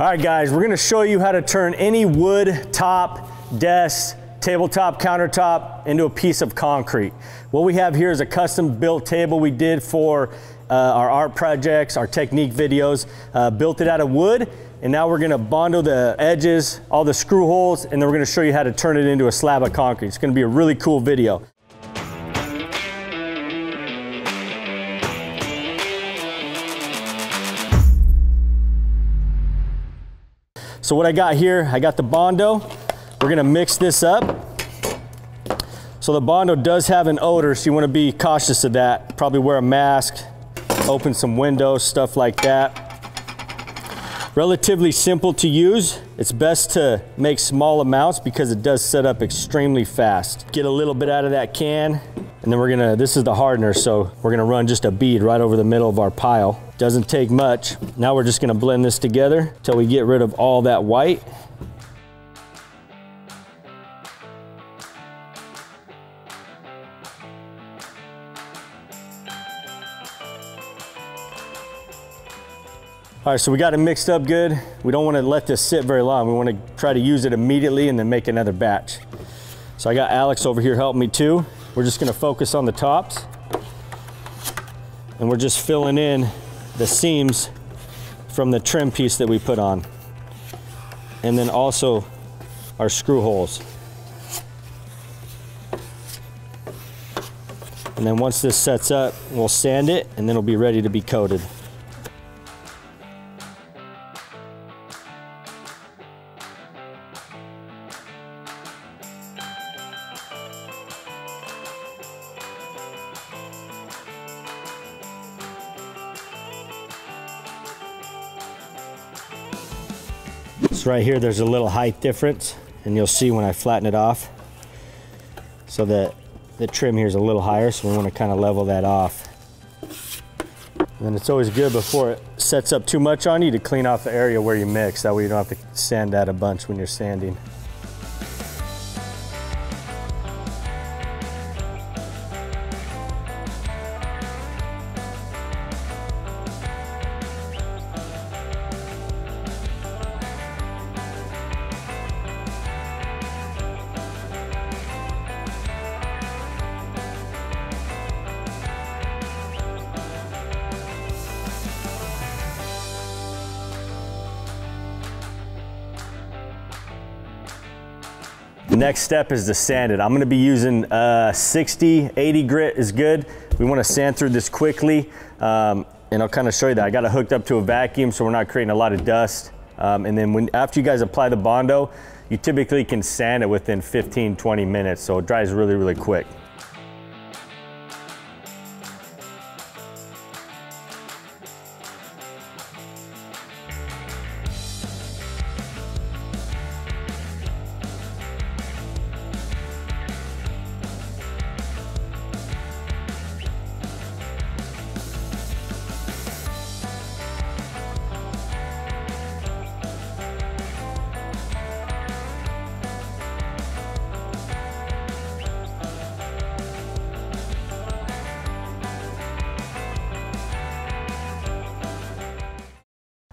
All right, guys, we're gonna show you how to turn any wood top, desk, tabletop, countertop into a piece of concrete. What we have here is a custom built table we did for uh, our art projects, our technique videos, uh, built it out of wood, and now we're gonna bondo the edges, all the screw holes, and then we're gonna show you how to turn it into a slab of concrete. It's gonna be a really cool video. So what I got here, I got the Bondo. We're gonna mix this up. So the Bondo does have an odor, so you wanna be cautious of that. Probably wear a mask, open some windows, stuff like that. Relatively simple to use. It's best to make small amounts because it does set up extremely fast. Get a little bit out of that can, and then we're gonna, this is the hardener, so we're gonna run just a bead right over the middle of our pile. Doesn't take much. Now we're just gonna blend this together until we get rid of all that white. All right, so we got it mixed up good. We don't wanna let this sit very long. We wanna try to use it immediately and then make another batch. So I got Alex over here helping me too. We're just gonna focus on the tops and we're just filling in the seams from the trim piece that we put on. And then also our screw holes. And then once this sets up, we'll sand it and then it'll be ready to be coated. So right here, there's a little height difference and you'll see when I flatten it off. So that the trim here is a little higher, so we want to kind of level that off. And then it's always good before it sets up too much on you to clean off the area where you mix. That way you don't have to sand that a bunch when you're sanding. Next step is to sand it. I'm gonna be using uh, 60, 80 grit is good. We wanna sand through this quickly um, and I'll kind of show you that. I got it hooked up to a vacuum so we're not creating a lot of dust. Um, and then when after you guys apply the Bondo, you typically can sand it within 15, 20 minutes. So it dries really, really quick.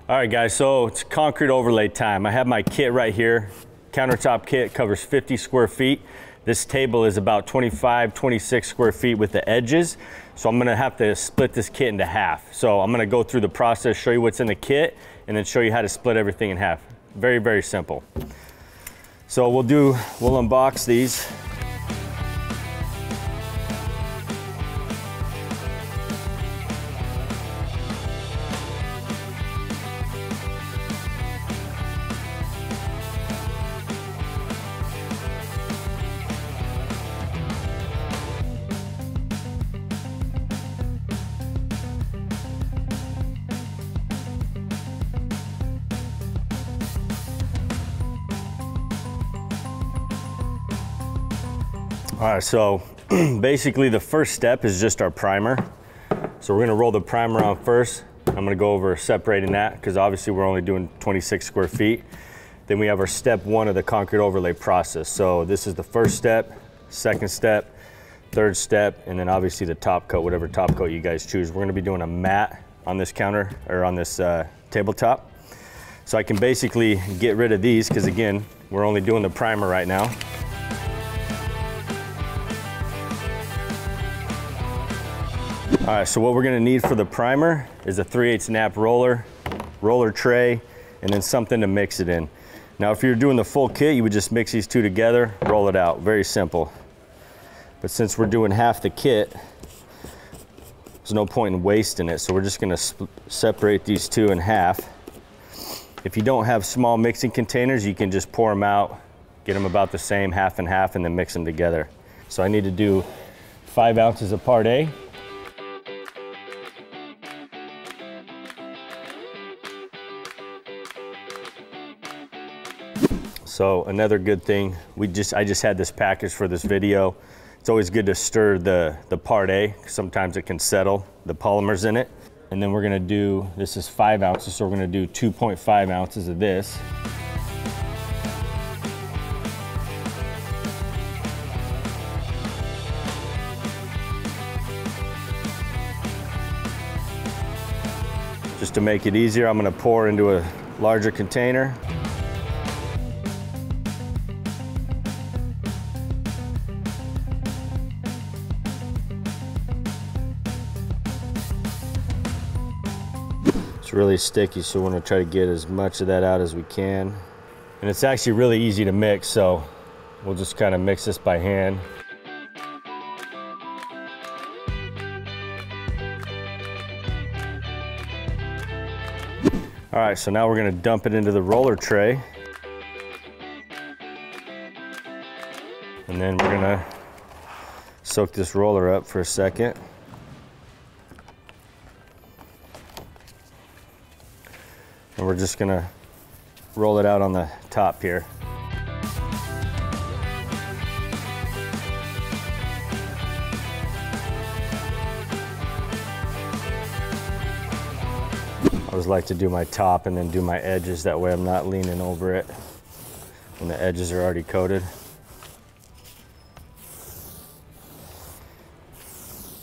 All right guys, so it's concrete overlay time. I have my kit right here. Countertop kit covers 50 square feet. This table is about 25, 26 square feet with the edges. So I'm gonna have to split this kit into half. So I'm gonna go through the process, show you what's in the kit, and then show you how to split everything in half. Very, very simple. So we'll do, we'll unbox these. So basically the first step is just our primer. So we're gonna roll the primer on first. I'm gonna go over separating that because obviously we're only doing 26 square feet. Then we have our step one of the concrete overlay process. So this is the first step, second step, third step, and then obviously the top coat, whatever top coat you guys choose. We're gonna be doing a matte on this counter or on this uh, tabletop. So I can basically get rid of these because again, we're only doing the primer right now. All right, so what we're gonna need for the primer is a 3 8 nap roller, roller tray, and then something to mix it in. Now, if you're doing the full kit, you would just mix these two together, roll it out, very simple. But since we're doing half the kit, there's no point in wasting it. So we're just gonna separate these two in half. If you don't have small mixing containers, you can just pour them out, get them about the same, half and half, and then mix them together. So I need to do five ounces of Part A, So another good thing, we just I just had this package for this video. It's always good to stir the, the part A, sometimes it can settle the polymers in it. And then we're gonna do, this is five ounces, so we're gonna do 2.5 ounces of this. Just to make it easier, I'm gonna pour into a larger container. Really sticky, so we want to try to get as much of that out as we can. And it's actually really easy to mix, so we'll just kind of mix this by hand. All right, so now we're gonna dump it into the roller tray. And then we're gonna soak this roller up for a second. And we're just gonna roll it out on the top here. I always like to do my top and then do my edges. That way I'm not leaning over it when the edges are already coated.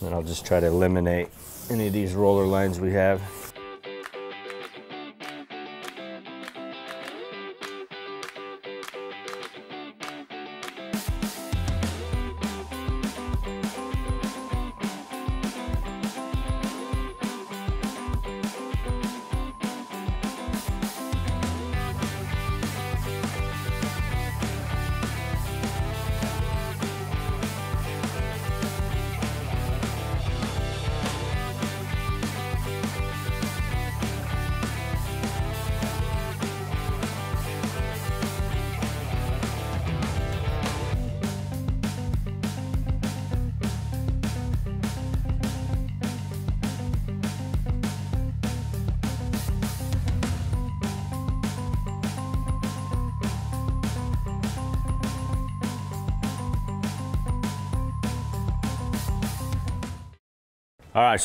And I'll just try to eliminate any of these roller lines we have.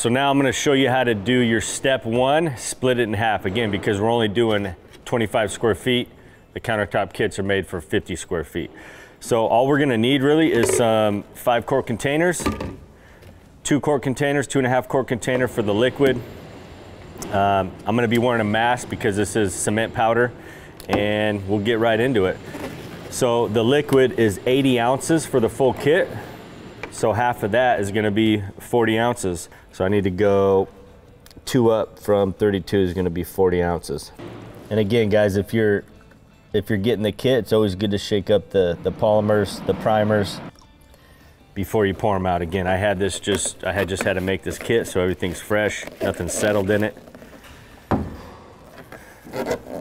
So now I'm gonna show you how to do your step one, split it in half. Again, because we're only doing 25 square feet, the countertop kits are made for 50 square feet. So all we're gonna need really is some five quart containers, two quart containers, two and a half quart container for the liquid. Um, I'm gonna be wearing a mask because this is cement powder and we'll get right into it. So the liquid is 80 ounces for the full kit. So half of that is gonna be 40 ounces. So I need to go two up from 32 is gonna be 40 ounces. And again, guys, if you're if you're getting the kit, it's always good to shake up the, the polymers, the primers, before you pour them out. Again, I had this just, I had just had to make this kit so everything's fresh, nothing settled in it. All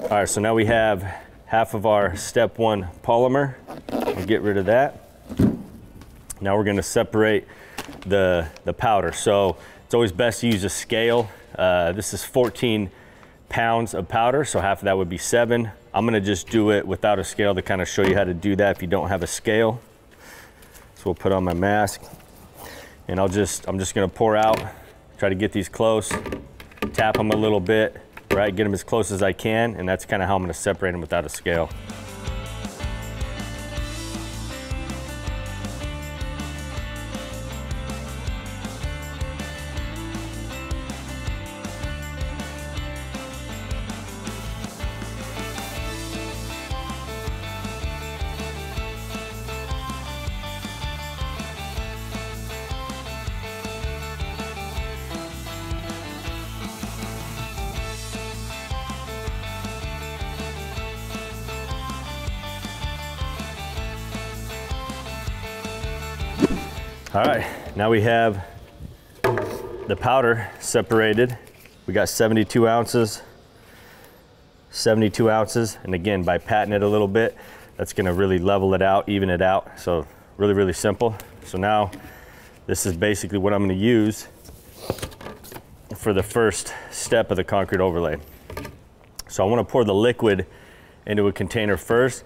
right, so now we have half of our step one polymer. We'll get rid of that. Now we're gonna separate the, the powder. So it's always best to use a scale. Uh, this is 14 pounds of powder, so half of that would be seven. I'm gonna just do it without a scale to kind of show you how to do that if you don't have a scale. So we'll put on my mask and I'll just, I'm just gonna pour out, try to get these close, tap them a little bit, right? Get them as close as I can, and that's kind of how I'm gonna separate them without a scale. Now we have the powder separated. We got 72 ounces, 72 ounces. And again, by patting it a little bit, that's gonna really level it out, even it out. So really, really simple. So now this is basically what I'm gonna use for the first step of the concrete overlay. So I wanna pour the liquid into a container first.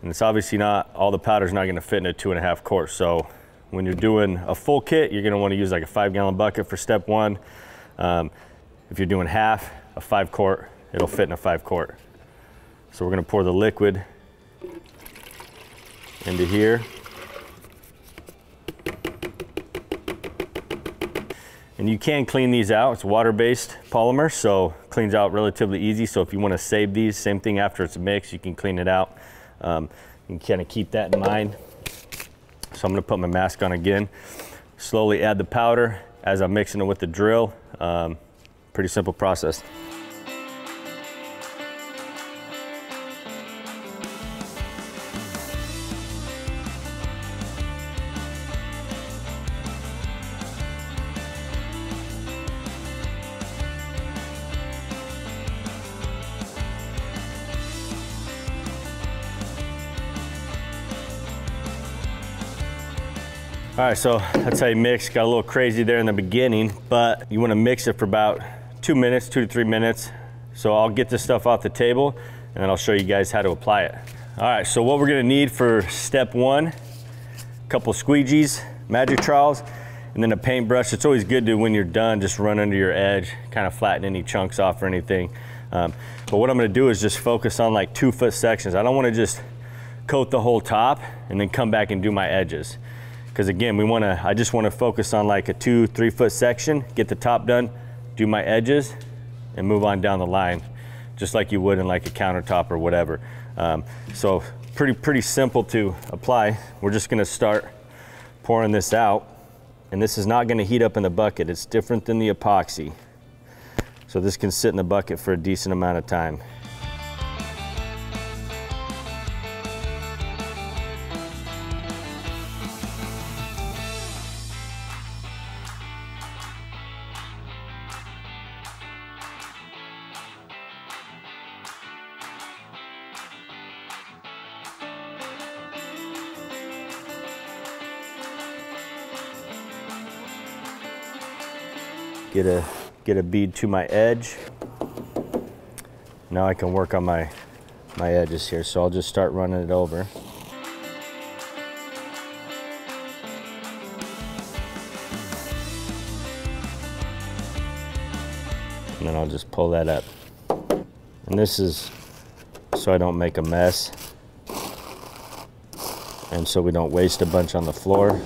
And it's obviously not, all the powder's not gonna fit in a two and a half quart. So when you're doing a full kit, you're gonna wanna use like a five gallon bucket for step one. Um, if you're doing half, a five quart, it'll fit in a five quart. So we're gonna pour the liquid into here. And you can clean these out. It's water-based polymer, so cleans out relatively easy. So if you wanna save these, same thing after it's mixed, you can clean it out. Um, you can kind of keep that in mind. So I'm gonna put my mask on again. Slowly add the powder as I'm mixing it with the drill. Um, pretty simple process. All right, so that's how you mix. Got a little crazy there in the beginning, but you wanna mix it for about two minutes, two to three minutes. So I'll get this stuff off the table and then I'll show you guys how to apply it. All right, so what we're gonna need for step one, a couple squeegees, magic trowels, and then a paintbrush. It's always good to, when you're done, just run under your edge, kind of flatten any chunks off or anything. Um, but what I'm gonna do is just focus on like two foot sections. I don't wanna just coat the whole top and then come back and do my edges. Because again, we wanna, I just wanna focus on like a two, three foot section, get the top done, do my edges, and move on down the line, just like you would in like a countertop or whatever. Um, so pretty, pretty simple to apply. We're just gonna start pouring this out, and this is not gonna heat up in the bucket. It's different than the epoxy. So this can sit in the bucket for a decent amount of time. Get a, get a bead to my edge. Now I can work on my, my edges here. So I'll just start running it over. And then I'll just pull that up. And this is so I don't make a mess. And so we don't waste a bunch on the floor.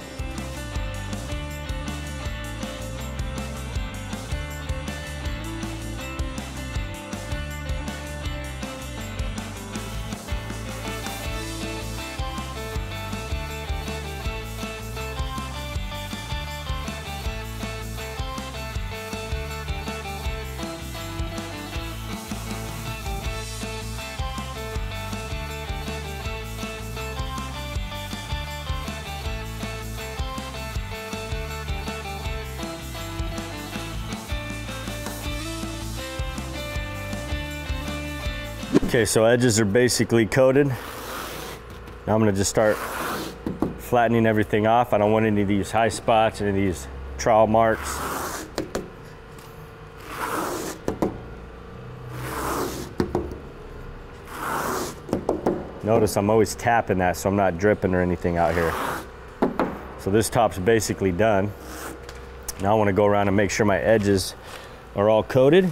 Okay, so edges are basically coated. Now I'm gonna just start flattening everything off. I don't want any of these high spots, any of these trowel marks. Notice I'm always tapping that so I'm not dripping or anything out here. So this top's basically done. Now I wanna go around and make sure my edges are all coated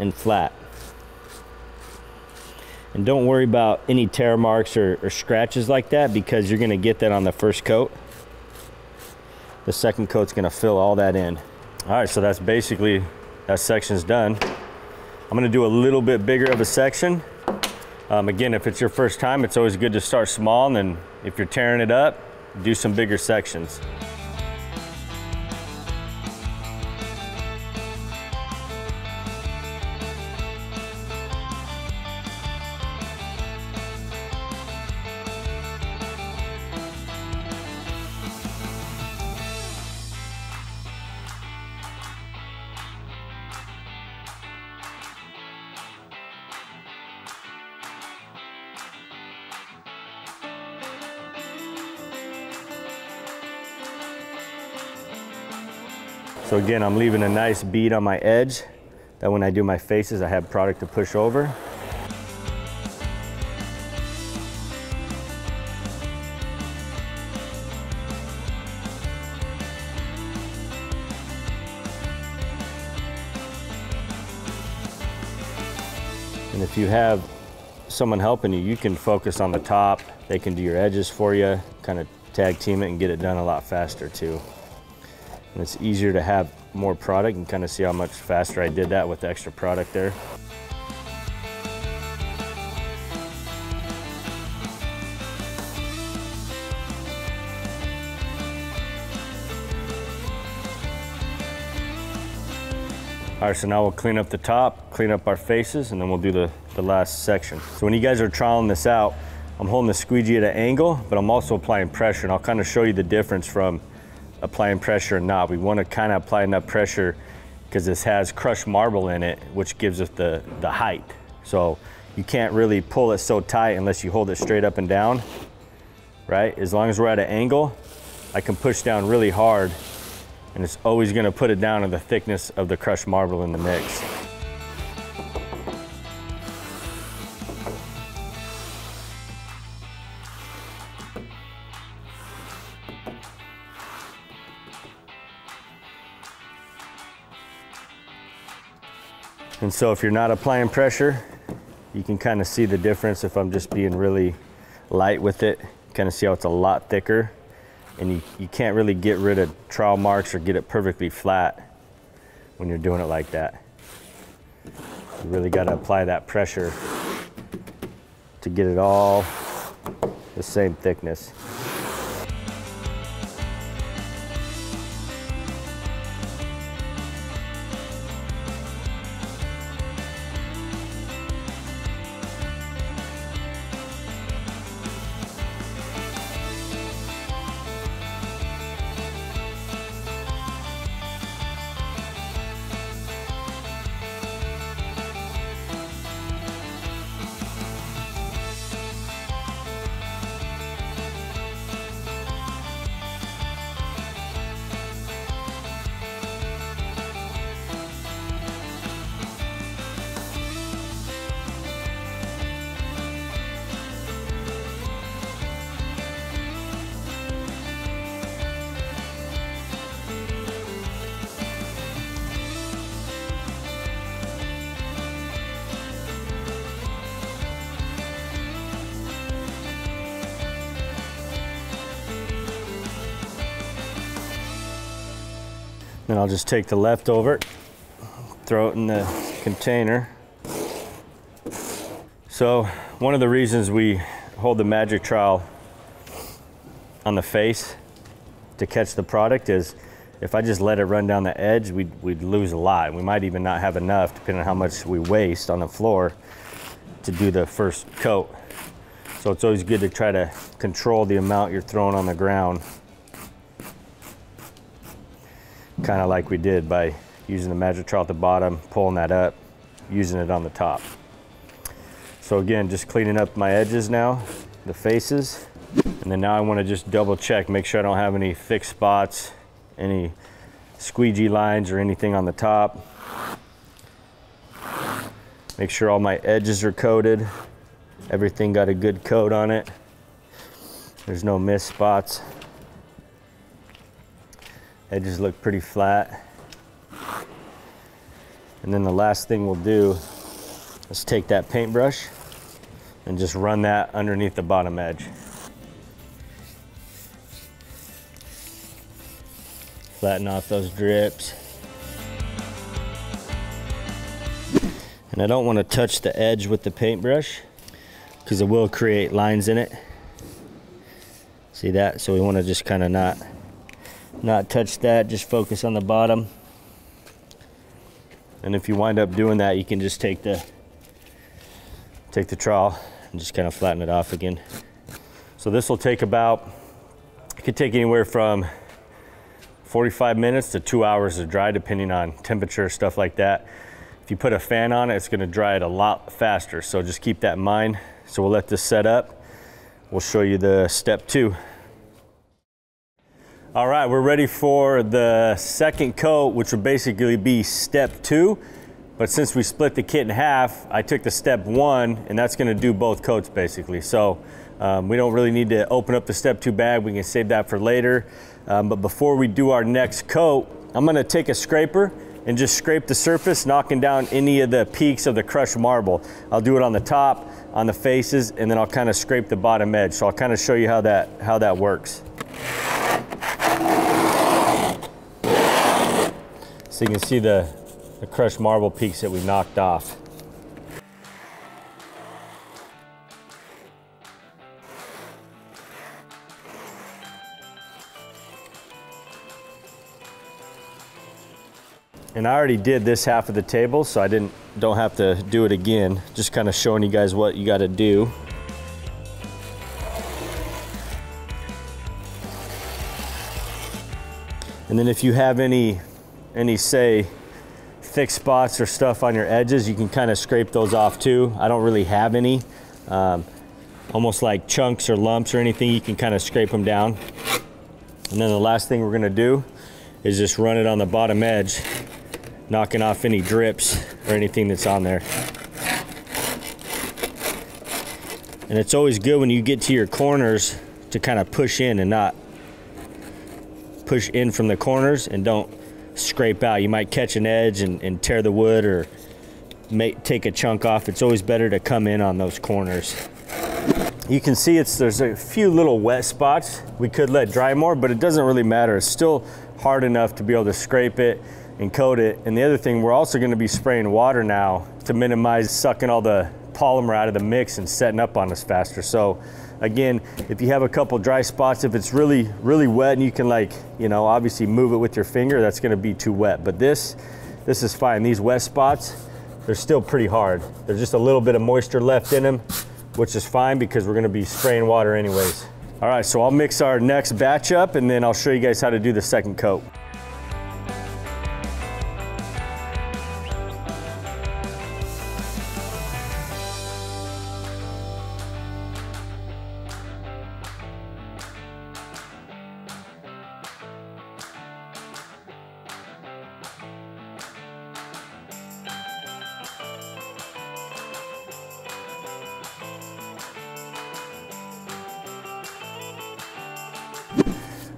and flat. And don't worry about any tear marks or, or, scratches like that because you're gonna get that on the first coat. The second coat's gonna fill all that in. All right, so that's basically, that section's done. I'm gonna do a little bit bigger of a section. Um, again, if it's your first time, it's always good to start small and then if you're tearing it up, do some bigger sections. So again, I'm leaving a nice bead on my edge that when I do my faces, I have product to push over. And if you have someone helping you, you can focus on the top. They can do your edges for you, kind of tag team it and get it done a lot faster too. And it's easier to have more product and kind of see how much faster I did that with the extra product there. All right, so now we'll clean up the top, clean up our faces, and then we'll do the, the last section. So when you guys are trialing this out, I'm holding the squeegee at an angle, but I'm also applying pressure, and I'll kind of show you the difference from applying pressure or not. We want to kind of apply enough pressure because this has crushed marble in it, which gives us the, the height. So you can't really pull it so tight unless you hold it straight up and down, right? As long as we're at an angle, I can push down really hard and it's always gonna put it down in the thickness of the crushed marble in the mix. And so if you're not applying pressure, you can kind of see the difference if I'm just being really light with it. Kind of see how it's a lot thicker and you, you can't really get rid of trowel marks or get it perfectly flat when you're doing it like that. You really got to apply that pressure to get it all the same thickness. Then I'll just take the leftover, throw it in the container. So one of the reasons we hold the magic trowel on the face to catch the product is if I just let it run down the edge, we'd, we'd lose a lot. We might even not have enough, depending on how much we waste on the floor to do the first coat. So it's always good to try to control the amount you're throwing on the ground kind of like we did by using the magic trowel at the bottom, pulling that up, using it on the top. So again, just cleaning up my edges now, the faces. And then now I wanna just double check, make sure I don't have any thick spots, any squeegee lines or anything on the top. Make sure all my edges are coated. Everything got a good coat on it. There's no missed spots. Edges look pretty flat. And then the last thing we'll do is take that paintbrush and just run that underneath the bottom edge. Flatten off those drips. And I don't want to touch the edge with the paintbrush because it will create lines in it. See that? So we want to just kind of not not touch that, just focus on the bottom. And if you wind up doing that, you can just take the take the trowel and just kind of flatten it off again. So this will take about, it could take anywhere from 45 minutes to two hours to dry, depending on temperature, stuff like that. If you put a fan on it, it's gonna dry it a lot faster. So just keep that in mind. So we'll let this set up. We'll show you the step two. All right, we're ready for the second coat, which would basically be step two. But since we split the kit in half, I took the step one, and that's gonna do both coats basically. So um, we don't really need to open up the step two bag. We can save that for later. Um, but before we do our next coat, I'm gonna take a scraper and just scrape the surface, knocking down any of the peaks of the crushed marble. I'll do it on the top, on the faces, and then I'll kind of scrape the bottom edge. So I'll kind of show you how that, how that works. So you can see the, the crushed marble peaks that we knocked off. And I already did this half of the table, so I didn't don't have to do it again. Just kind of showing you guys what you got to do. And then if you have any any say thick spots or stuff on your edges, you can kind of scrape those off too. I don't really have any. Um, almost like chunks or lumps or anything, you can kind of scrape them down. And then the last thing we're gonna do is just run it on the bottom edge knocking off any drips or anything that's on there. And it's always good when you get to your corners to kind of push in and not push in from the corners and don't scrape out. You might catch an edge and, and tear the wood or make, take a chunk off. It's always better to come in on those corners. You can see it's there's a few little wet spots. We could let dry more, but it doesn't really matter. It's still hard enough to be able to scrape it and coat it. And the other thing, we're also gonna be spraying water now to minimize sucking all the polymer out of the mix and setting up on us faster. So again, if you have a couple dry spots, if it's really, really wet and you can like, you know, obviously move it with your finger, that's gonna be too wet. But this, this is fine. These wet spots, they're still pretty hard. There's just a little bit of moisture left in them, which is fine because we're gonna be spraying water anyways. All right, so I'll mix our next batch up and then I'll show you guys how to do the second coat.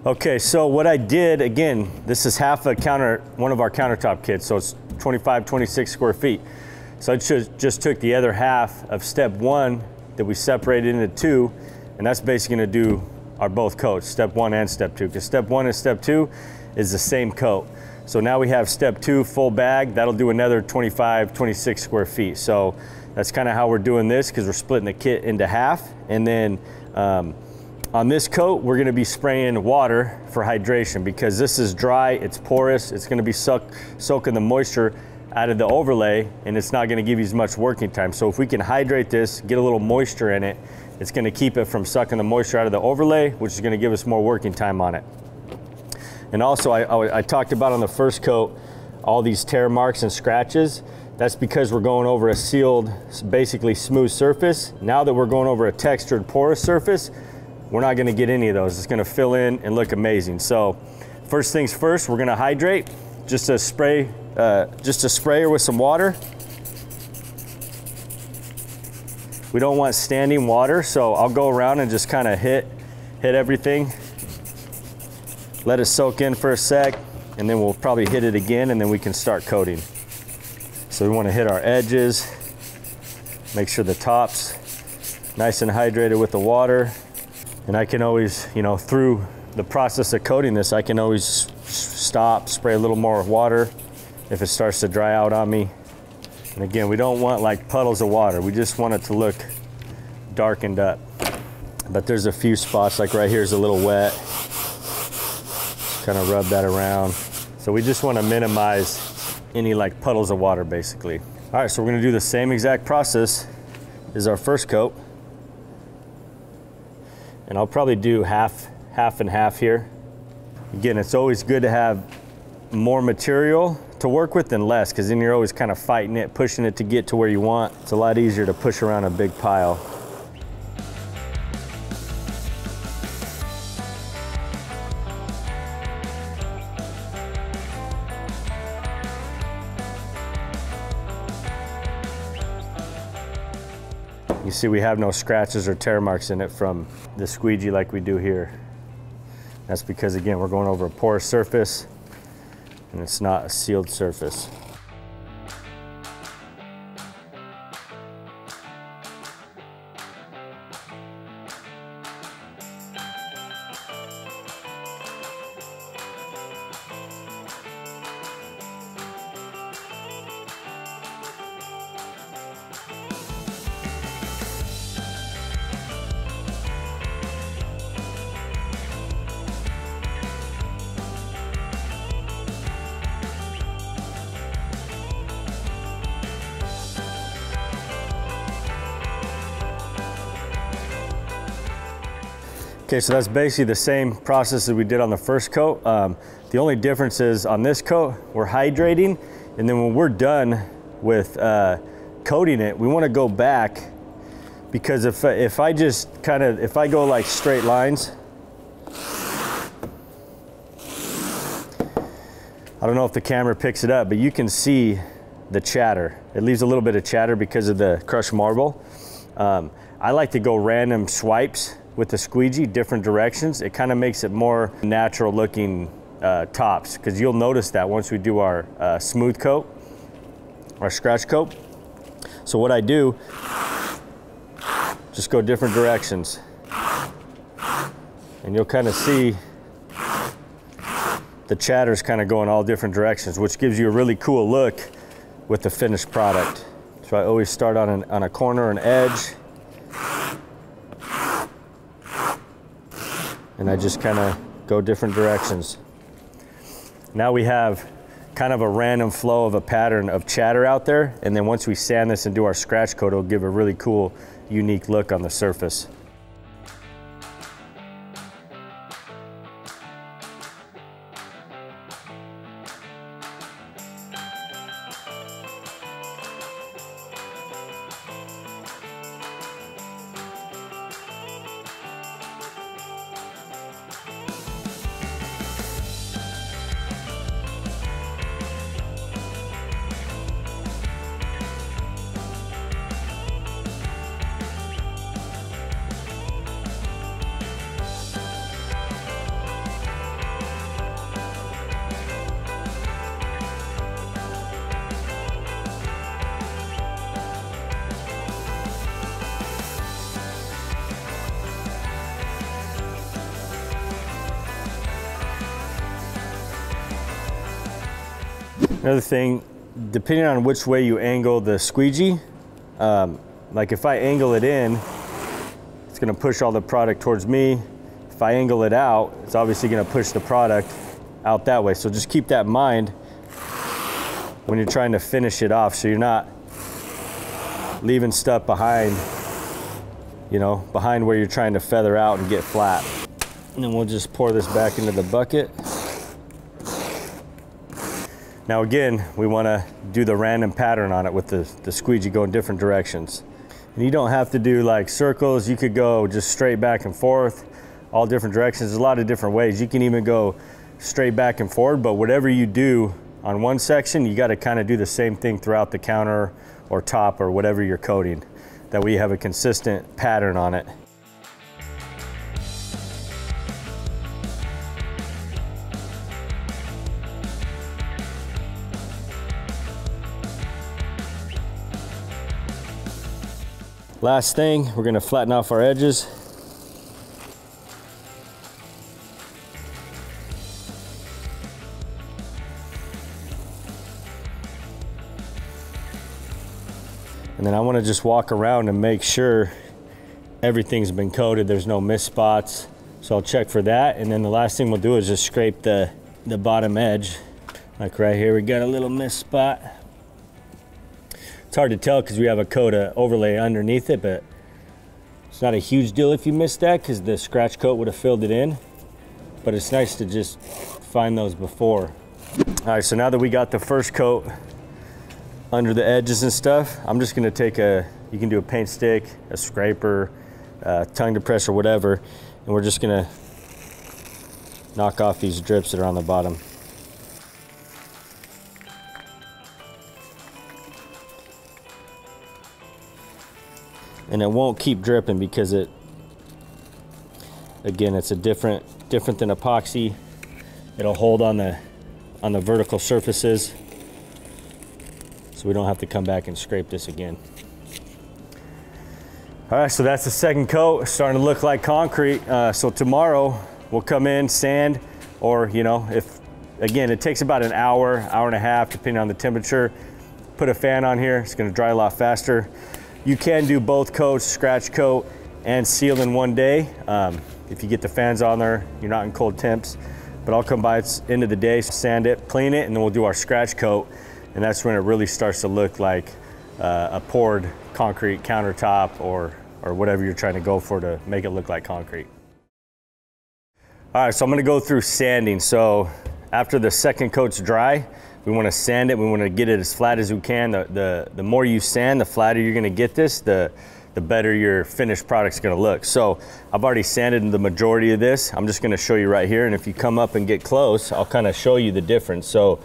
Okay, so what I did, again, this is half a counter, one of our countertop kits, so it's 25, 26 square feet. So I just, just took the other half of step one that we separated into two, and that's basically gonna do our both coats, step one and step two, because step one and step two is the same coat. So now we have step two full bag, that'll do another 25, 26 square feet. So that's kind of how we're doing this because we're splitting the kit into half. And then um, on this coat, we're gonna be spraying water for hydration because this is dry, it's porous, it's gonna be suck, soaking the moisture out of the overlay and it's not gonna give you as much working time. So if we can hydrate this, get a little moisture in it, it's gonna keep it from sucking the moisture out of the overlay, which is gonna give us more working time on it. And also, I, I, I talked about on the first coat, all these tear marks and scratches. That's because we're going over a sealed, basically smooth surface. Now that we're going over a textured porous surface, we're not gonna get any of those. It's gonna fill in and look amazing. So first things first, we're gonna hydrate. Just a spray, uh, just a sprayer with some water. We don't want standing water, so I'll go around and just kind of hit, hit everything. Let it soak in for a sec, and then we'll probably hit it again, and then we can start coating. So we wanna hit our edges, make sure the top's nice and hydrated with the water. And I can always, you know, through the process of coating this, I can always stop, spray a little more water if it starts to dry out on me. And again, we don't want like puddles of water. We just want it to look darkened up. But there's a few spots, like right here is a little wet. Just kind of rub that around. So we just want to minimize any like puddles of water basically. All right, so we're gonna do the same exact process as our first coat and I'll probably do half, half and half here. Again, it's always good to have more material to work with than less because then you're always kind of fighting it, pushing it to get to where you want. It's a lot easier to push around a big pile. See we have no scratches or tear marks in it from the squeegee like we do here. That's because again, we're going over a porous surface and it's not a sealed surface. Okay, so that's basically the same process that we did on the first coat. Um, the only difference is on this coat, we're hydrating, and then when we're done with uh, coating it, we wanna go back because if, if I just kind of, if I go like straight lines, I don't know if the camera picks it up, but you can see the chatter. It leaves a little bit of chatter because of the crushed marble. Um, I like to go random swipes with the squeegee, different directions. It kind of makes it more natural looking uh, tops because you'll notice that once we do our uh, smooth coat, our scratch coat. So what I do, just go different directions. And you'll kind of see the chatter's kind of going all different directions, which gives you a really cool look with the finished product. So I always start on, an, on a corner, an edge, and I just kind of go different directions. Now we have kind of a random flow of a pattern of chatter out there. And then once we sand this and do our scratch coat, it'll give a really cool, unique look on the surface. Another thing, depending on which way you angle the squeegee, um, like if I angle it in, it's gonna push all the product towards me. If I angle it out, it's obviously gonna push the product out that way. So just keep that in mind when you're trying to finish it off so you're not leaving stuff behind, you know, behind where you're trying to feather out and get flat. And then we'll just pour this back into the bucket. Now again, we wanna do the random pattern on it with the, the squeegee going in different directions. And you don't have to do like circles, you could go just straight back and forth, all different directions. There's a lot of different ways. You can even go straight back and forward, but whatever you do on one section, you gotta kinda do the same thing throughout the counter or top or whatever you're coating. That way you have a consistent pattern on it. Last thing, we're gonna flatten off our edges. And then I wanna just walk around and make sure everything's been coated, there's no missed spots. So I'll check for that. And then the last thing we'll do is just scrape the, the bottom edge. Like right here, we got a little missed spot. It's hard to tell because we have a coat overlay underneath it, but it's not a huge deal if you missed that because the scratch coat would have filled it in. But it's nice to just find those before. All right, so now that we got the first coat under the edges and stuff, I'm just gonna take a, you can do a paint stick, a scraper, uh, tongue depressor, whatever, and we're just gonna knock off these drips that are on the bottom. And it won't keep dripping because it, again, it's a different, different than epoxy. It'll hold on the, on the vertical surfaces. So we don't have to come back and scrape this again. All right, so that's the second coat, starting to look like concrete. Uh, so tomorrow we'll come in, sand, or you know, if, again, it takes about an hour, hour and a half, depending on the temperature. Put a fan on here, it's gonna dry a lot faster. You can do both coats, scratch coat and seal in one day. Um, if you get the fans on there, you're not in cold temps. But I'll come by at the end of the day, sand it, clean it, and then we'll do our scratch coat. And that's when it really starts to look like uh, a poured concrete countertop or, or whatever you're trying to go for to make it look like concrete. All right, so I'm gonna go through sanding. So after the second coat's dry, we wanna sand it. We wanna get it as flat as we can. The, the, the more you sand, the flatter you're gonna get this, the, the better your finished product's gonna look. So I've already sanded the majority of this. I'm just gonna show you right here. And if you come up and get close, I'll kind of show you the difference. So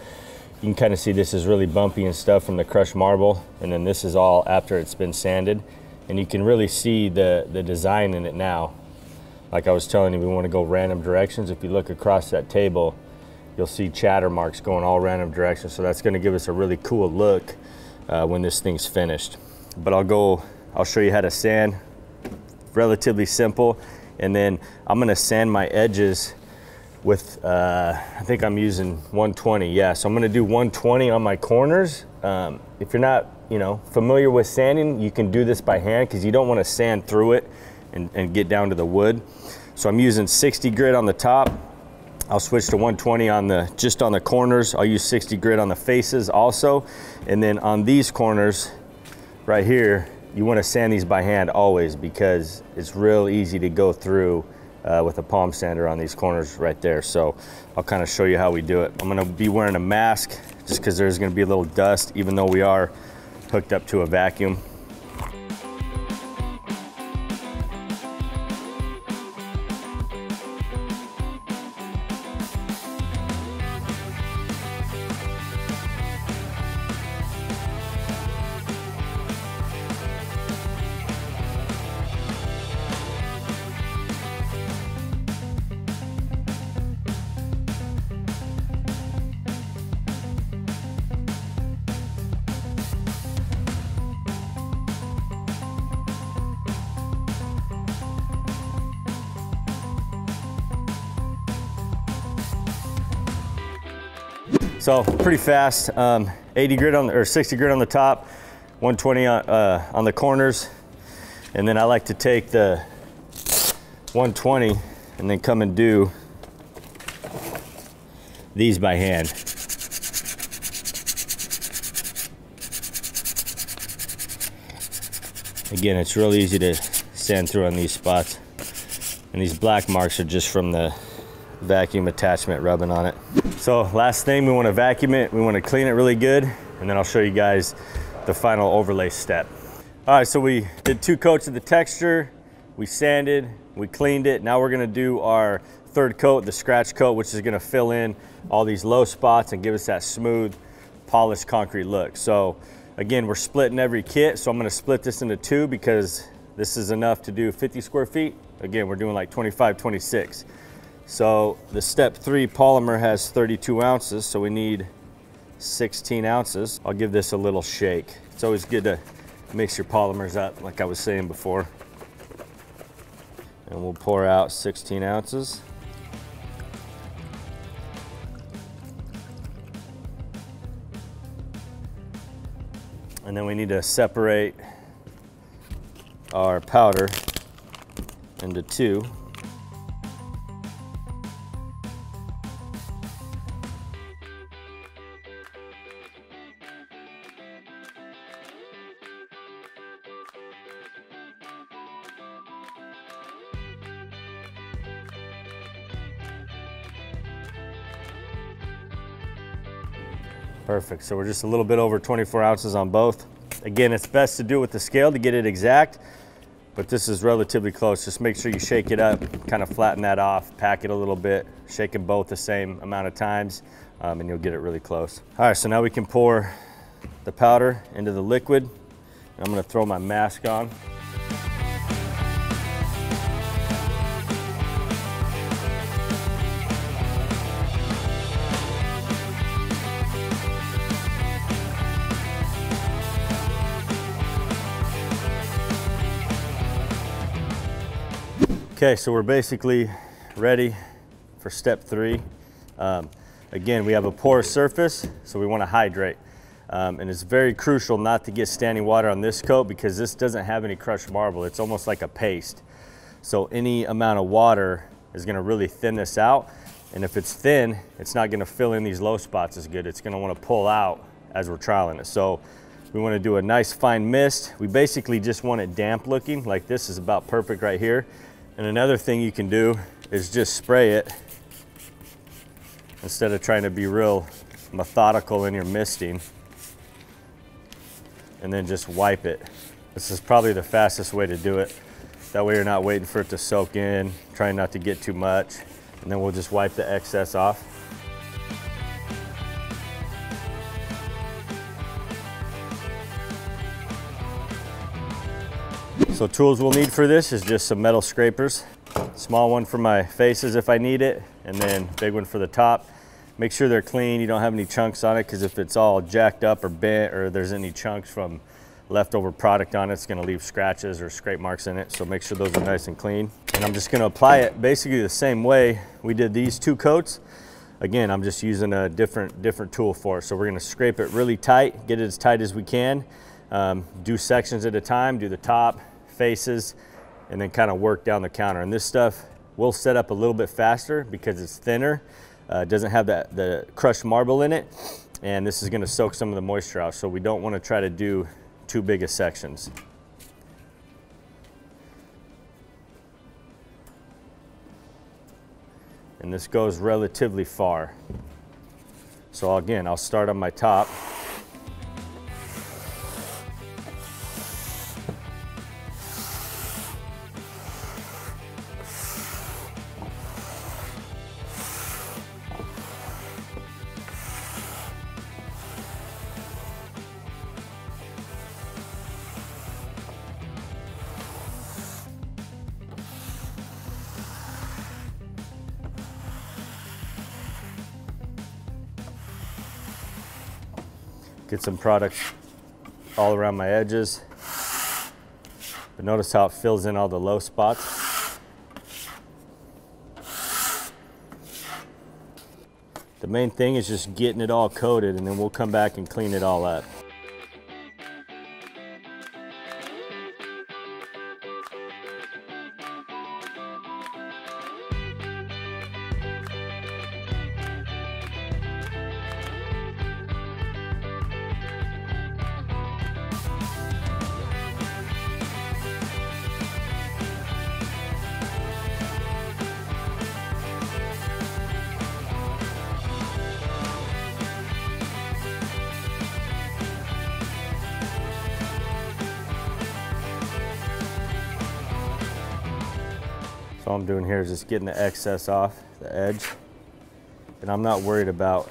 you can kind of see this is really bumpy and stuff from the crushed marble. And then this is all after it's been sanded. And you can really see the, the design in it now. Like I was telling you, we wanna go random directions. If you look across that table, you'll see chatter marks going all random directions. So that's gonna give us a really cool look uh, when this thing's finished. But I'll go, I'll show you how to sand, relatively simple. And then I'm gonna sand my edges with, uh, I think I'm using 120. Yeah, so I'm gonna do 120 on my corners. Um, if you're not, you know, familiar with sanding, you can do this by hand because you don't wanna sand through it and, and get down to the wood. So I'm using 60 grit on the top, I'll switch to 120 on the just on the corners. I'll use 60 grit on the faces also. And then on these corners right here, you want to sand these by hand always because it's real easy to go through uh, with a palm sander on these corners right there. So I'll kind of show you how we do it. I'm going to be wearing a mask just because there's going to be a little dust even though we are hooked up to a vacuum. So pretty fast, um, 80 grit on or 60 grit on the top, 120 on, uh, on the corners. And then I like to take the 120 and then come and do these by hand. Again, it's real easy to sand through on these spots. And these black marks are just from the vacuum attachment rubbing on it. So last thing, we wanna vacuum it. We wanna clean it really good. And then I'll show you guys the final overlay step. All right, so we did two coats of the texture. We sanded, we cleaned it. Now we're gonna do our third coat, the scratch coat, which is gonna fill in all these low spots and give us that smooth, polished concrete look. So again, we're splitting every kit. So I'm gonna split this into two because this is enough to do 50 square feet. Again, we're doing like 25, 26. So the step three polymer has 32 ounces, so we need 16 ounces. I'll give this a little shake. It's always good to mix your polymers up, like I was saying before. And we'll pour out 16 ounces. And then we need to separate our powder into two. Perfect, so we're just a little bit over 24 ounces on both. Again, it's best to do it with the scale to get it exact, but this is relatively close. Just make sure you shake it up, kind of flatten that off, pack it a little bit, shake them both the same amount of times, um, and you'll get it really close. All right, so now we can pour the powder into the liquid. I'm gonna throw my mask on. Okay, so we're basically ready for step three. Um, again, we have a porous surface, so we wanna hydrate. Um, and it's very crucial not to get standing water on this coat because this doesn't have any crushed marble. It's almost like a paste. So any amount of water is gonna really thin this out. And if it's thin, it's not gonna fill in these low spots as good. It's gonna wanna pull out as we're troweling it. So we wanna do a nice fine mist. We basically just want it damp looking, like this is about perfect right here. And another thing you can do is just spray it instead of trying to be real methodical in your misting and then just wipe it. This is probably the fastest way to do it. That way you're not waiting for it to soak in, trying not to get too much. And then we'll just wipe the excess off. So tools we'll need for this is just some metal scrapers. Small one for my faces if I need it, and then big one for the top. Make sure they're clean, you don't have any chunks on it, because if it's all jacked up or bent or there's any chunks from leftover product on it, it's gonna leave scratches or scrape marks in it. So make sure those are nice and clean. And I'm just gonna apply it basically the same way we did these two coats. Again, I'm just using a different, different tool for it. So we're gonna scrape it really tight, get it as tight as we can. Um, do sections at a time, do the top, faces, and then kind of work down the counter. And this stuff will set up a little bit faster because it's thinner. Uh, doesn't have that the crushed marble in it. And this is gonna soak some of the moisture out. So we don't wanna try to do too big of sections. And this goes relatively far. So again, I'll start on my top. Some product all around my edges. But notice how it fills in all the low spots. The main thing is just getting it all coated and then we'll come back and clean it all up. Just getting the excess off the edge. And I'm not worried about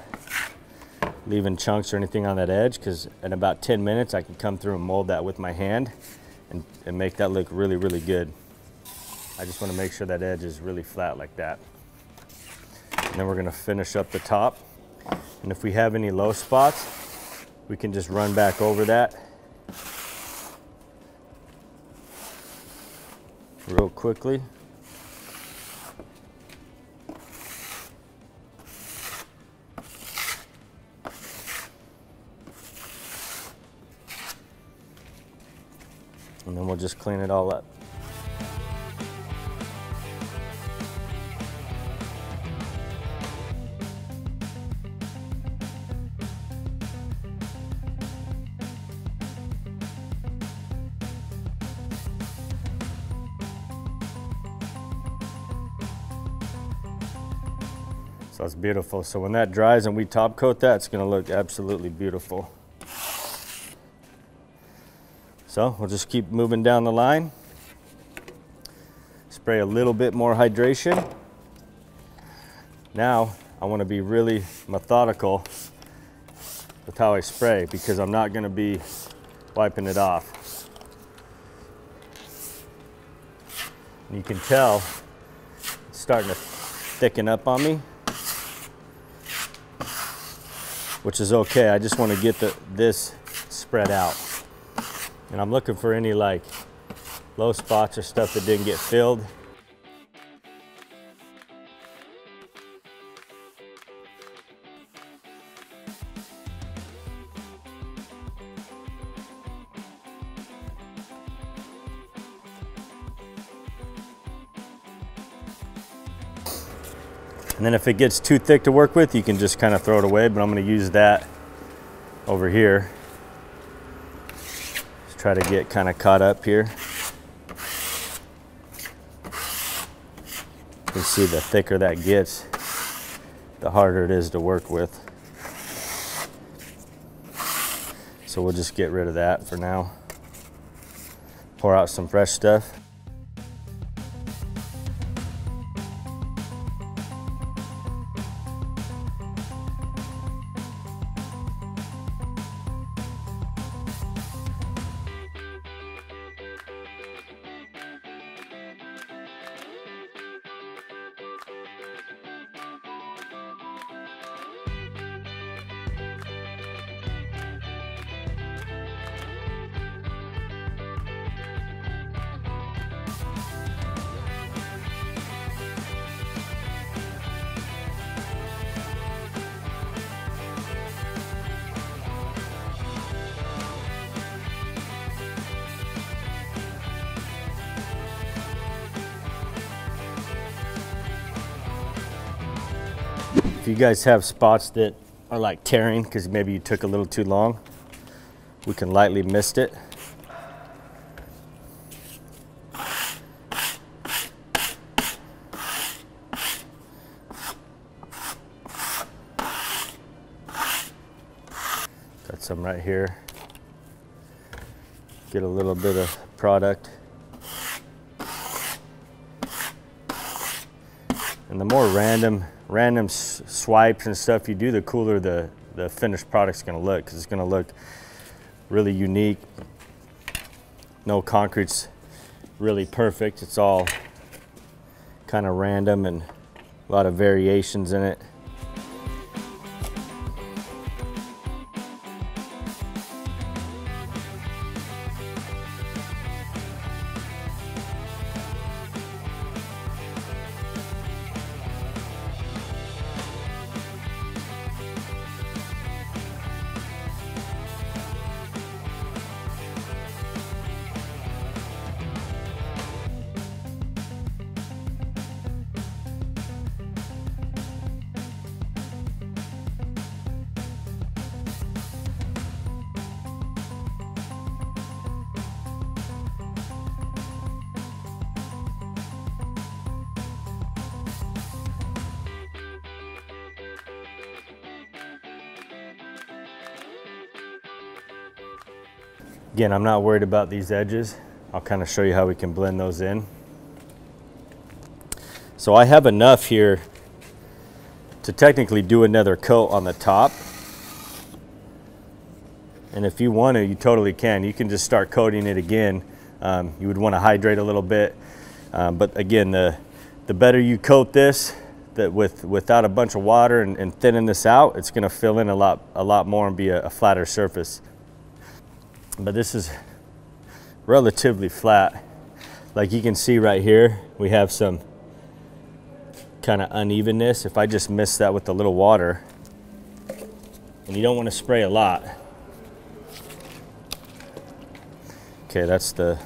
leaving chunks or anything on that edge because in about 10 minutes I can come through and mold that with my hand and, and make that look really, really good. I just want to make sure that edge is really flat like that. And then we're going to finish up the top. And if we have any low spots, we can just run back over that real quickly. Just clean it all up. So it's beautiful. So when that dries and we top coat that, it's gonna look absolutely beautiful. So we'll just keep moving down the line. Spray a little bit more hydration. Now I want to be really methodical with how I spray because I'm not going to be wiping it off. And you can tell it's starting to thicken up on me, which is okay. I just want to get the, this spread out. And I'm looking for any like low spots or stuff that didn't get filled. And then if it gets too thick to work with, you can just kind of throw it away, but I'm gonna use that over here Try to get kind of caught up here. You see the thicker that gets, the harder it is to work with. So we'll just get rid of that for now. Pour out some fresh stuff. Guys have spots that are like tearing because maybe you took a little too long, we can lightly mist it. Got some right here. Get a little bit of product. And the more random random swipes and stuff you do, the cooler the, the finished product's gonna look because it's gonna look really unique. No concrete's really perfect. It's all kind of random and a lot of variations in it. Again, I'm not worried about these edges. I'll kind of show you how we can blend those in. So I have enough here to technically do another coat on the top. And if you want to, you totally can. You can just start coating it again. Um, you would want to hydrate a little bit. Um, but again, the, the better you coat this, that with without a bunch of water and, and thinning this out, it's going to fill in a lot, a lot more and be a, a flatter surface but this is relatively flat. Like you can see right here, we have some kind of unevenness. If I just mist that with a little water, and you don't want to spray a lot. Okay, that's the,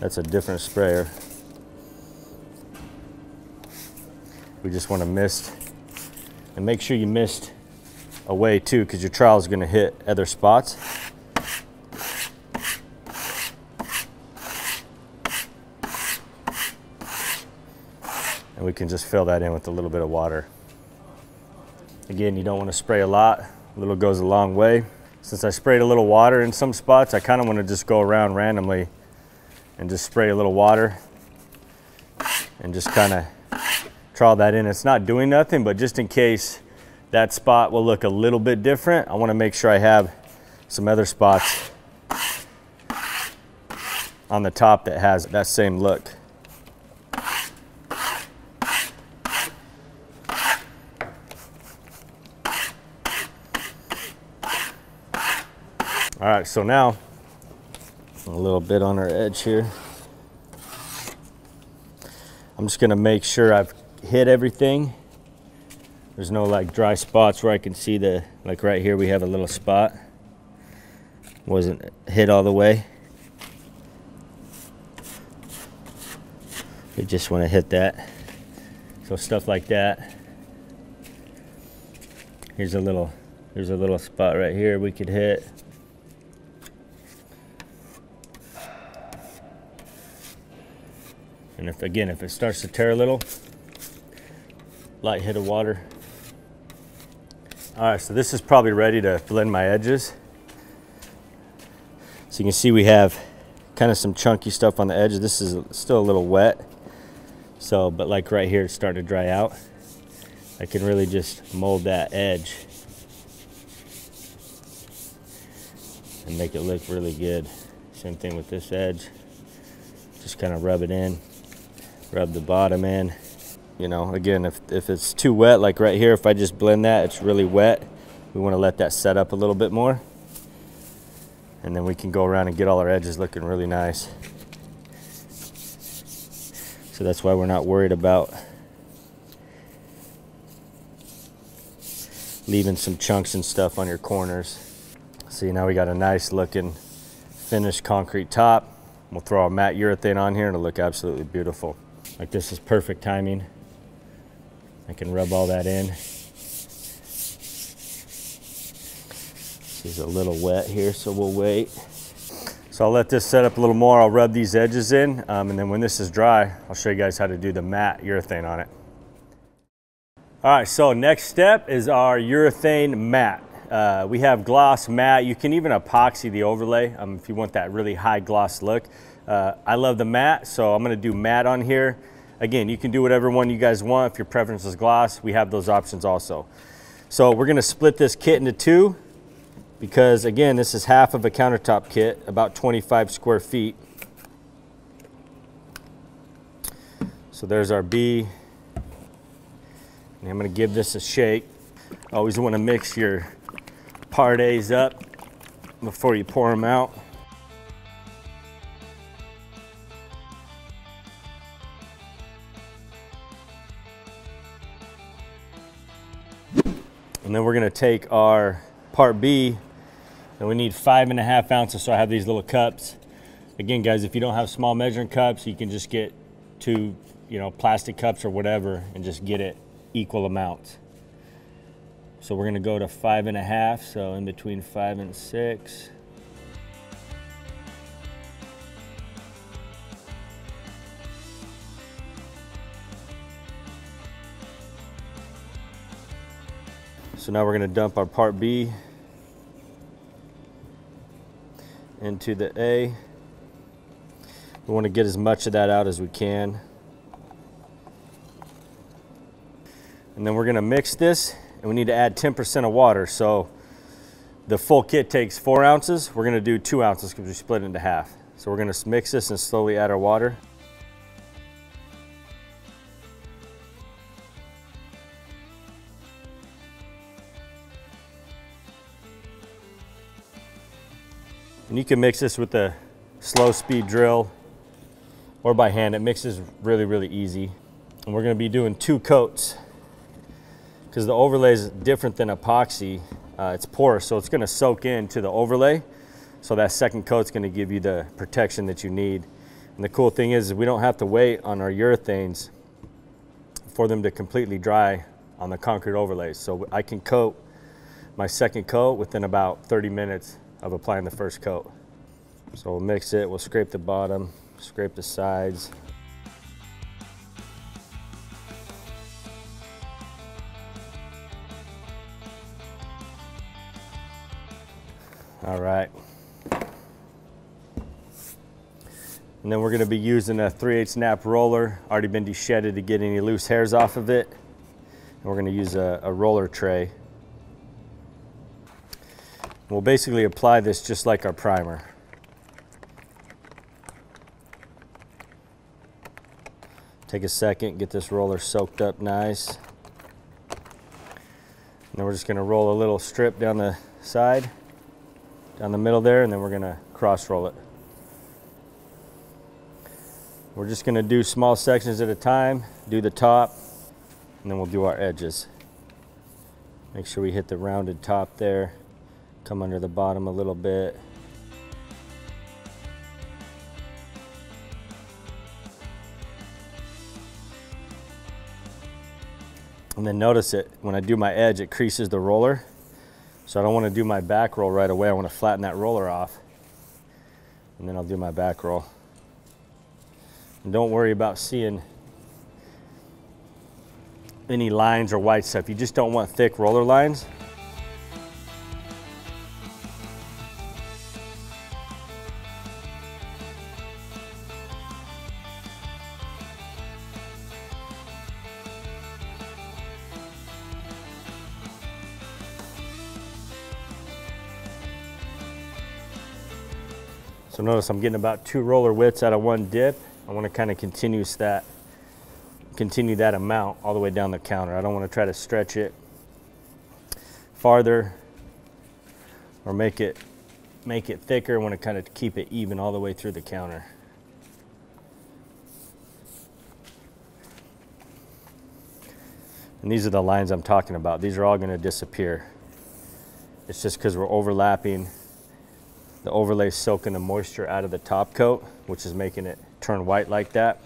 that's a different sprayer. We just want to mist and make sure you mist away too because your trowel is going to hit other spots. Can just fill that in with a little bit of water. Again, you don't want to spray a lot. A little goes a long way. Since I sprayed a little water in some spots, I kind of want to just go around randomly and just spray a little water and just kind of trowel that in. It's not doing nothing, but just in case that spot will look a little bit different, I want to make sure I have some other spots on the top that has that same look. All right, so now a little bit on our edge here. I'm just gonna make sure I've hit everything. There's no like dry spots where I can see the, like right here we have a little spot. Wasn't hit all the way. We just wanna hit that. So stuff like that. Here's a little, there's a little spot right here we could hit. And if again, if it starts to tear a little, light hit of water. All right, so this is probably ready to blend my edges. So you can see we have kind of some chunky stuff on the edge. This is still a little wet. So, but like right here, it's starting to dry out. I can really just mold that edge and make it look really good. Same thing with this edge. Just kind of rub it in, rub the bottom in. You know, again, if, if it's too wet, like right here, if I just blend that, it's really wet. We want to let that set up a little bit more and then we can go around and get all our edges looking really nice. So that's why we're not worried about leaving some chunks and stuff on your corners. See, now we got a nice looking finished concrete top. We'll throw a matte urethane on here and it'll look absolutely beautiful. Like this is perfect timing. I can rub all that in. This is a little wet here, so we'll wait. So I'll let this set up a little more. I'll rub these edges in, um, and then when this is dry, I'll show you guys how to do the matte urethane on it. All right, so next step is our urethane matte. Uh, we have gloss matte. You can even epoxy the overlay um, if you want that really high gloss look. Uh, I love the matte, so I'm gonna do matte on here. Again, you can do whatever one you guys want. If your preference is gloss, we have those options also. So we're gonna split this kit into two because again, this is half of a countertop kit, about 25 square feet. So there's our B. And I'm gonna give this a shake. Always wanna mix your part A's up before you pour them out. And then we're gonna take our part B and we need five and a half ounces, so I have these little cups. Again, guys, if you don't have small measuring cups, you can just get two, you know, plastic cups or whatever and just get it equal amounts. So we're gonna go to five and a half, so in between five and six. So now we're gonna dump our part B into the A. We want to get as much of that out as we can. And then we're going to mix this and we need to add 10% of water. So the full kit takes four ounces. We're going to do two ounces because we split it into half. So we're going to mix this and slowly add our water. And you can mix this with a slow speed drill or by hand. It mixes really, really easy. And we're gonna be doing two coats because the overlay is different than epoxy. Uh, it's porous, so it's gonna soak into the overlay. So that second coat's gonna give you the protection that you need. And the cool thing is we don't have to wait on our urethanes for them to completely dry on the concrete overlays. So I can coat my second coat within about 30 minutes of applying the first coat. So we'll mix it, we'll scrape the bottom, scrape the sides. All right. And then we're gonna be using a 3 8 nap roller, already been de-shedded to get any loose hairs off of it. And we're gonna use a, a roller tray We'll basically apply this just like our primer. Take a second, get this roller soaked up nice. And then we're just gonna roll a little strip down the side, down the middle there, and then we're gonna cross roll it. We're just gonna do small sections at a time, do the top, and then we'll do our edges. Make sure we hit the rounded top there come under the bottom a little bit. And then notice it, when I do my edge, it creases the roller. So I don't want to do my back roll right away. I want to flatten that roller off. And then I'll do my back roll. And don't worry about seeing any lines or white stuff. You just don't want thick roller lines. Notice I'm getting about two roller widths out of one dip. I want to kind of continue that, continue that amount all the way down the counter. I don't want to try to stretch it farther or make it make it thicker. I want to kind of keep it even all the way through the counter. And these are the lines I'm talking about. These are all going to disappear. It's just because we're overlapping the overlay is soaking the moisture out of the top coat, which is making it turn white like that.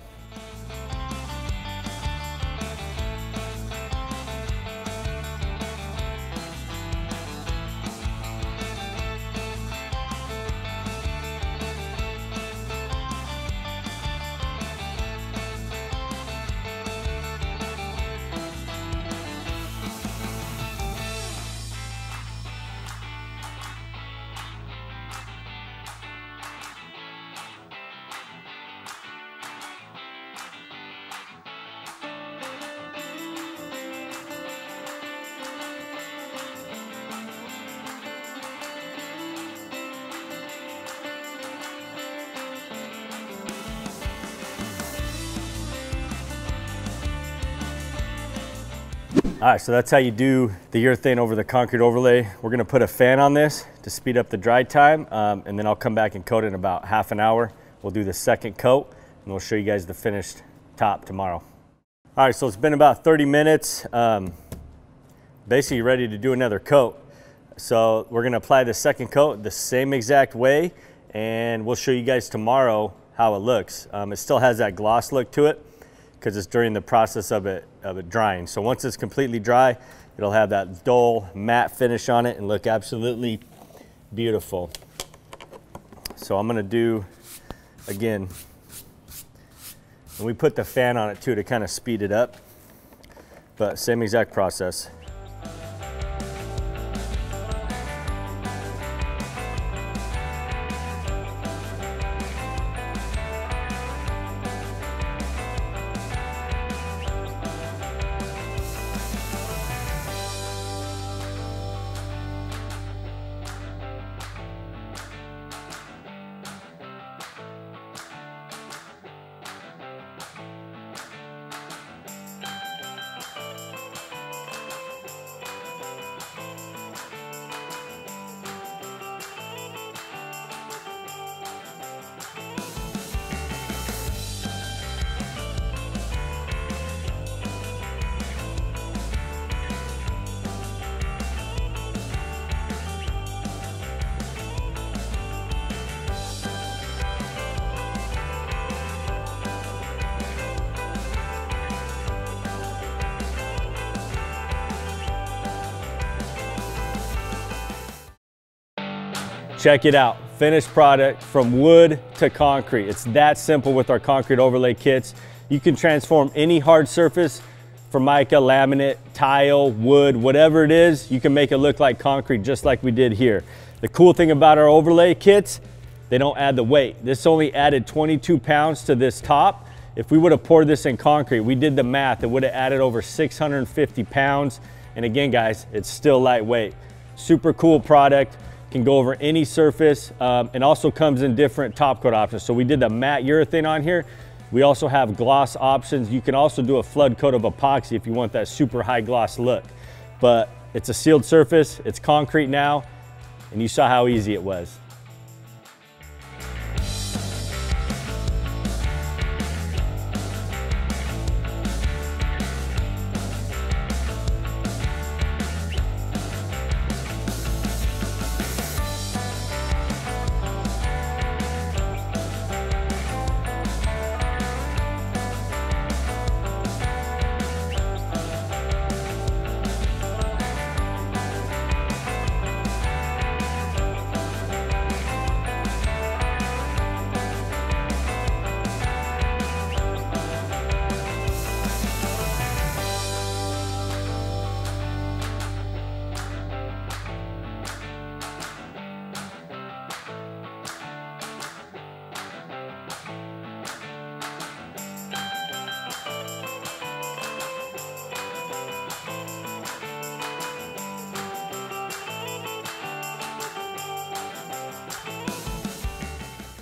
All right, so that's how you do the urethane over the concrete overlay. We're gonna put a fan on this to speed up the dry time, um, and then I'll come back and coat it in about half an hour. We'll do the second coat, and we'll show you guys the finished top tomorrow. All right, so it's been about 30 minutes. Um, basically ready to do another coat. So we're gonna apply the second coat the same exact way, and we'll show you guys tomorrow how it looks. Um, it still has that gloss look to it, because it's during the process of it, of it drying. So once it's completely dry, it'll have that dull matte finish on it and look absolutely beautiful. So I'm gonna do, again, and we put the fan on it too to kind of speed it up, but same exact process. Check it out, finished product from wood to concrete. It's that simple with our concrete overlay kits. You can transform any hard surface formica, laminate, tile, wood, whatever it is, you can make it look like concrete just like we did here. The cool thing about our overlay kits, they don't add the weight. This only added 22 pounds to this top. If we would have poured this in concrete, we did the math, it would have added over 650 pounds. And again, guys, it's still lightweight. Super cool product can go over any surface um, and also comes in different top coat options. So we did the matte urethane on here. We also have gloss options. You can also do a flood coat of epoxy if you want that super high gloss look. But it's a sealed surface, it's concrete now, and you saw how easy it was.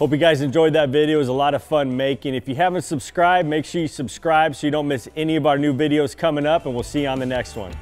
Hope you guys enjoyed that video. It was a lot of fun making. If you haven't subscribed, make sure you subscribe so you don't miss any of our new videos coming up and we'll see you on the next one.